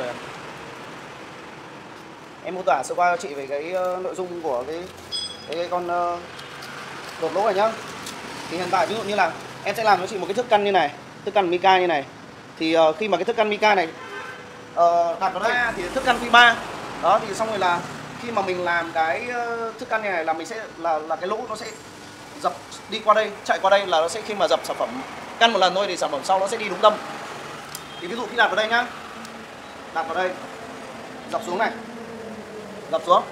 rồi à? em mô tả sơ qua cho chị về cái uh, nội dung của cái cái, cái con uh, đột lỗ này nhá. Thì hiện tại ví dụ như là em sẽ làm cho chị một cái thước căn như này thước căn mica như này. Thì uh, khi mà cái thước căn mica này uh, đặt vào đây thì thước căn quy 3 đó thì xong rồi là khi mà mình làm cái uh, thức ăn này là mình sẽ là là cái lỗ nó sẽ dập đi qua đây chạy qua đây là nó sẽ khi mà dập sản phẩm căn một lần thôi thì sản phẩm sau nó sẽ đi đúng tâm. Thì ví dụ khi đặt vào đây nhá đặt vào đây. Dập xuống này. Dập xuống.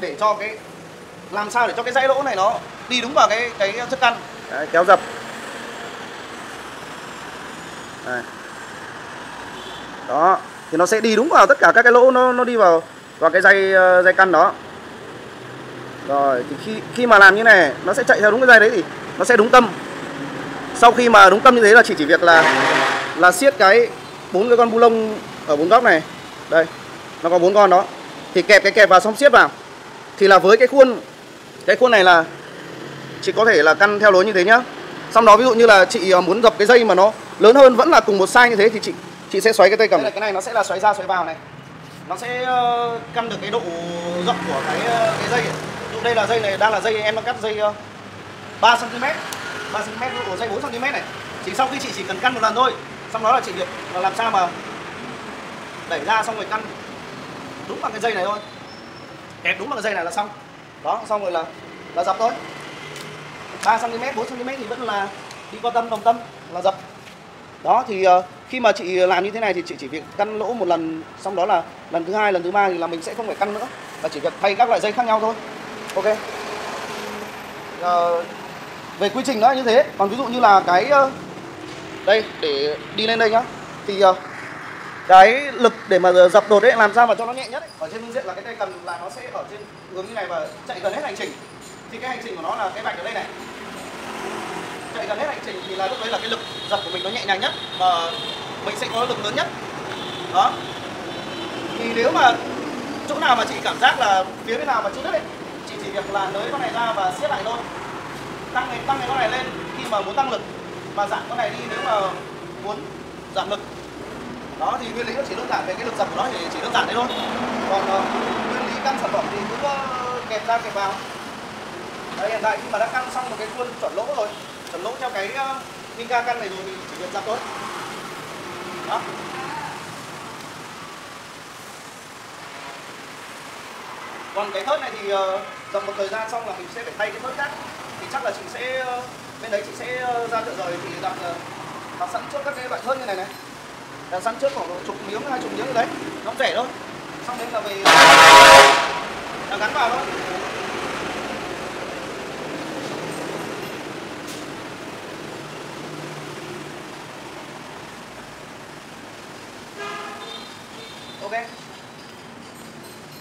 Để cho cái làm sao để cho cái dãy lỗ này nó đi đúng vào cái cái chất căn. Đấy, kéo dập. Đây. đó thì nó sẽ đi đúng vào tất cả các cái lỗ nó nó đi vào vào cái dây ờ, dây căn đó. Rồi thì khi khi mà làm như này nó sẽ chạy theo đúng cái dây đấy thì nó sẽ đúng tâm. Sau khi mà đúng tâm như thế là chỉ chỉ việc là là siết cái bốn cái con bu lông ở bốn góc này. Đây, nó có bốn con đó. Thì kẹp cái kẹp vào xong siết vào. Thì là với cái khuôn cái khuôn này là chị có thể là căn theo lối như thế nhá. Xong đó ví dụ như là chị ờ, muốn dập cái dây mà nó lớn hơn, vẫn là cùng một size như thế thì chị chị sẽ xoáy cái tay cầm. Cái này nó sẽ là xoáy ra xoáy vào này. Nó sẽ ờ, căn được cái độ rộng của cái ờ, cái dây Dụ đây là dây này, đang là dây em đang cắt dây 3 cm 3 cm độ dây 4 cm này. Chỉ sau khi chị chỉ cần căn một lần thôi. Xong đó là chị việc là làm sao mà đẩy ra xong rồi căn đúng bằng cái dây này thôi. Kẹp đúng bằng cái dây này là xong. Đó xong rồi là là dập thôi. 3 cm 4 cm thì vẫn là đi qua tâm đồng tâm là dập. Đó thì ờ, khi mà chị làm như thế này thì chị chỉ việc căn lỗ một lần xong đó là lần thứ hai lần thứ ba thì là mình sẽ không phải căn nữa. Và chỉ việc thay các loại dây khác nhau thôi. Ok? À, về quy trình nó như thế. Còn ví dụ như là cái ờ, đây để đi lên đây nhá. Thì cái lực để mà dập đột ấy, làm sao mà cho nó nhẹ nhất ấy. ở trên phương diện là cái tay cầm là nó sẽ ở trên hướng như này và chạy gần hết hành trình. Thì cái hành trình của nó là cái vạch ở đây này. Chạy gần hết hành trình thì là lúc đấy là cái lực dập của mình nó nhẹ nhàng nhất và mình sẽ có lực lớn nhất. Đó. Thì nếu mà chỗ nào mà chị cảm giác là phía bên nào mà chưa đứt ấy, chị chỉ việc là nới con này ra và siết lại thôi. Tăng cái tăng cái con này lên khi mà muốn tăng lực. Và giảm con này đi nếu mà muốn giảm lực đó thì nguyên lý nó chỉ đơn giản về cái lực dập của nó thì chỉ đơn giản thế thôi. Còn uh, nguyên lý căn sản phẩm thì cứ uh, ờ, kẹp ra kẹp vào. Đây hiện tại khi mà đã căn xong một cái khuôn chuẩn lỗ rồi chuẩn lỗ theo cái ờ, uh, ca căn này rồi thì chỉ việc dập thôi. Đó. Còn cái thớt này thì uh, một thời gian xong là mình sẽ phải thay cái thớt khác. Thì chắc là chị sẽ uh, bên đấy chị sẽ uh, ra chợ rồi thì đặt đặt sẵn trước các cái loại thớt như này này là sẵn trước khoảng chục miếng, hai chục miếng đấy. Nó rẻ thôi. Xong đến là về là gắn vào thôi. Ok.